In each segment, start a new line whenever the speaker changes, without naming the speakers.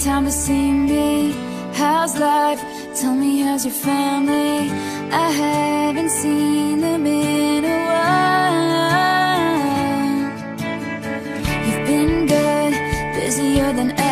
time to see me How's life? Tell me how's your family? I haven't seen them in a while You've been good, busier than ever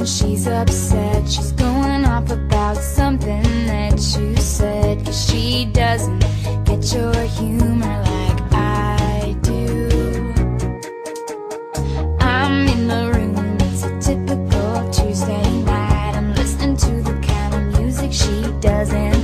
when she's upset. She's going off about something that you said. Cause she doesn't get your humor like I do. I'm in the room, it's a typical Tuesday night. I'm listening to the kind of music she doesn't